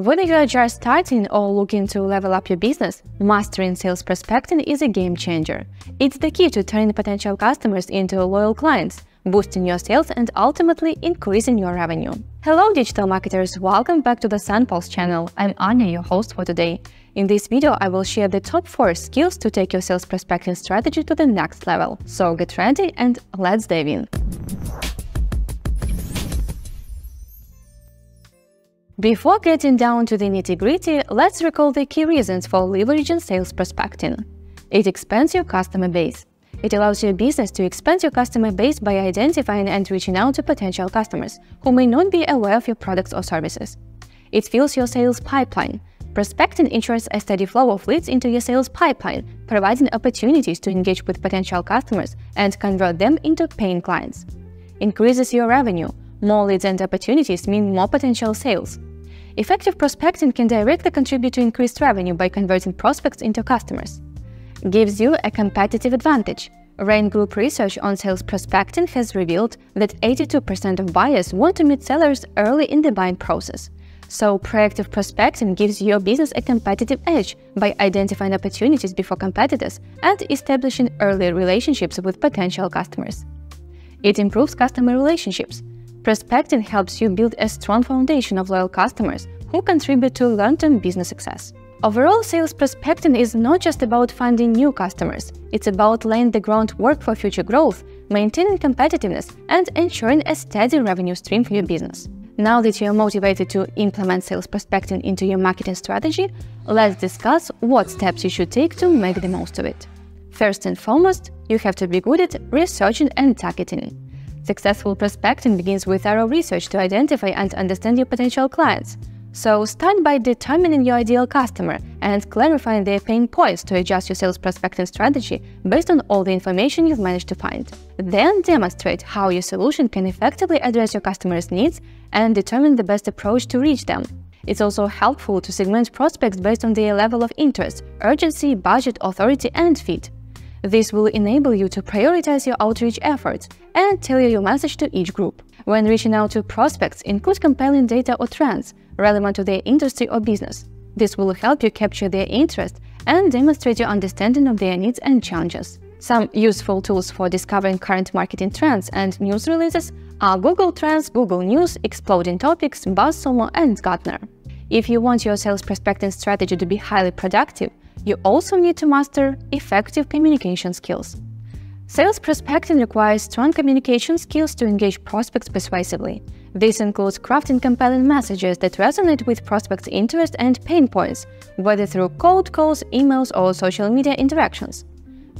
Whether you are just starting or looking to level up your business, mastering sales prospecting is a game changer. It's the key to turning potential customers into loyal clients, boosting your sales and ultimately increasing your revenue. Hello digital marketers, welcome back to the SendPulse channel. I'm Anya, your host for today. In this video, I will share the top 4 skills to take your sales prospecting strategy to the next level. So get ready and let's dive in. Before getting down to the nitty-gritty, let's recall the key reasons for leveraging sales prospecting. It expands your customer base. It allows your business to expand your customer base by identifying and reaching out to potential customers who may not be aware of your products or services. It fills your sales pipeline. Prospecting ensures a steady flow of leads into your sales pipeline, providing opportunities to engage with potential customers and convert them into paying clients. Increases your revenue. More leads and opportunities mean more potential sales. Effective prospecting can directly contribute to increased revenue by converting prospects into customers. Gives you a competitive advantage. Rain Group research on sales prospecting has revealed that 82% of buyers want to meet sellers early in the buying process. So, proactive prospecting gives your business a competitive edge by identifying opportunities before competitors and establishing early relationships with potential customers. It improves customer relationships. Prospecting helps you build a strong foundation of loyal customers who contribute to long-term business success. Overall, sales prospecting is not just about finding new customers, it's about laying the groundwork for future growth, maintaining competitiveness, and ensuring a steady revenue stream for your business. Now that you're motivated to implement sales prospecting into your marketing strategy, let's discuss what steps you should take to make the most of it. First and foremost, you have to be good at researching and targeting. Successful prospecting begins with thorough research to identify and understand your potential clients. So start by determining your ideal customer and clarifying their pain points to adjust your sales prospecting strategy based on all the information you've managed to find. Then demonstrate how your solution can effectively address your customers' needs and determine the best approach to reach them. It's also helpful to segment prospects based on their level of interest, urgency, budget, authority, and fit. This will enable you to prioritize your outreach efforts and tailor your message to each group. When reaching out to prospects, include compelling data or trends relevant to their industry or business. This will help you capture their interest and demonstrate your understanding of their needs and challenges. Some useful tools for discovering current marketing trends and news releases are Google Trends, Google News, Exploding Topics, BuzzSumo, and Gartner. If you want your sales prospecting strategy to be highly productive, you also need to master effective communication skills. Sales prospecting requires strong communication skills to engage prospects persuasively. This includes crafting compelling messages that resonate with prospects' interests and pain points, whether through cold calls, emails, or social media interactions.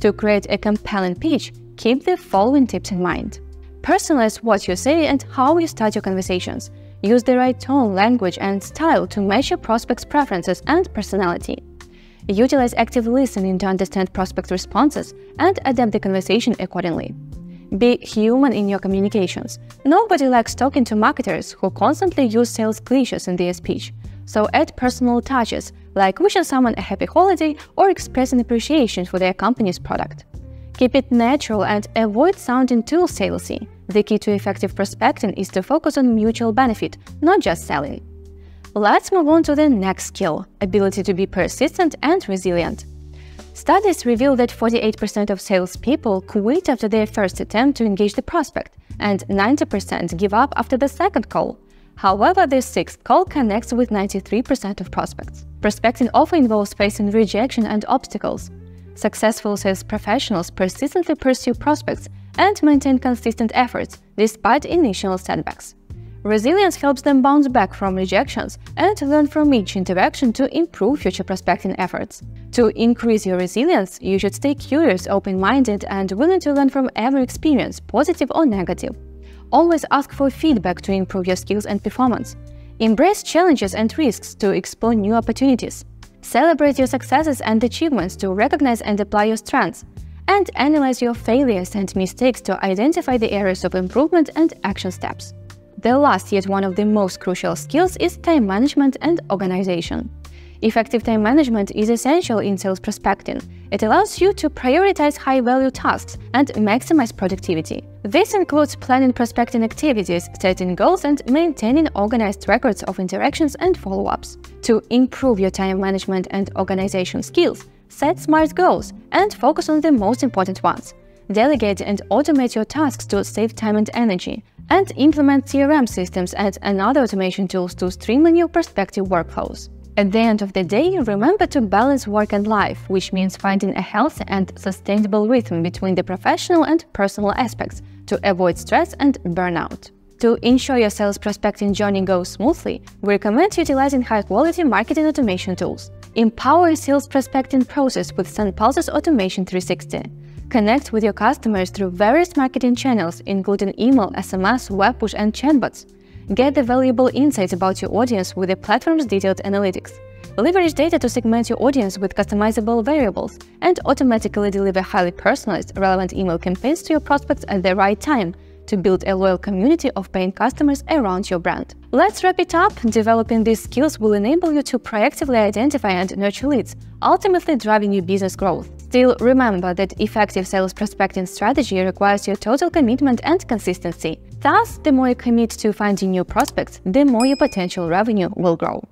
To create a compelling pitch, keep the following tips in mind. Personalize what you say and how you start your conversations. Use the right tone, language, and style to match your prospect's preferences and personality. Utilize active listening to understand prospect responses and adapt the conversation accordingly. Be human in your communications. Nobody likes talking to marketers who constantly use sales cliches in their speech. So add personal touches, like wishing someone a happy holiday or expressing appreciation for their company's product. Keep it natural and avoid sounding too salesy. The key to effective prospecting is to focus on mutual benefit, not just selling. Let's move on to the next skill ability to be persistent and resilient. Studies reveal that 48% of salespeople quit after their first attempt to engage the prospect, and 90% give up after the second call. However, the sixth call connects with 93% of prospects. Prospecting often involves facing rejection and obstacles. Successful sales professionals persistently pursue prospects and maintain consistent efforts despite initial setbacks. Resilience helps them bounce back from rejections and learn from each interaction to improve future prospecting efforts. To increase your resilience, you should stay curious, open-minded, and willing to learn from every experience, positive or negative. Always ask for feedback to improve your skills and performance. Embrace challenges and risks to explore new opportunities. Celebrate your successes and achievements to recognize and apply your strengths. And analyze your failures and mistakes to identify the areas of improvement and action steps. The last yet one of the most crucial skills is time management and organization. Effective time management is essential in sales prospecting. It allows you to prioritize high-value tasks and maximize productivity. This includes planning prospecting activities, setting goals, and maintaining organized records of interactions and follow-ups. To improve your time management and organization skills, set SMART goals and focus on the most important ones. Delegate and automate your tasks to save time and energy, and implement CRM systems and other automation tools to streamline your prospective workflows. At the end of the day, remember to balance work and life, which means finding a healthy and sustainable rhythm between the professional and personal aspects to avoid stress and burnout. To ensure your sales prospecting journey goes smoothly, we recommend utilizing high-quality marketing automation tools. Empower your sales prospecting process with SendPulse's Automation 360. Connect with your customers through various marketing channels, including email, SMS, web push, and chatbots. Get the valuable insights about your audience with the platform's detailed analytics. Leverage data to segment your audience with customizable variables and automatically deliver highly personalized, relevant email campaigns to your prospects at the right time to build a loyal community of paying customers around your brand. Let's wrap it up. Developing these skills will enable you to proactively identify and nurture leads, ultimately driving your business growth. Still, remember that effective sales prospecting strategy requires your total commitment and consistency. Thus, the more you commit to finding new prospects, the more your potential revenue will grow.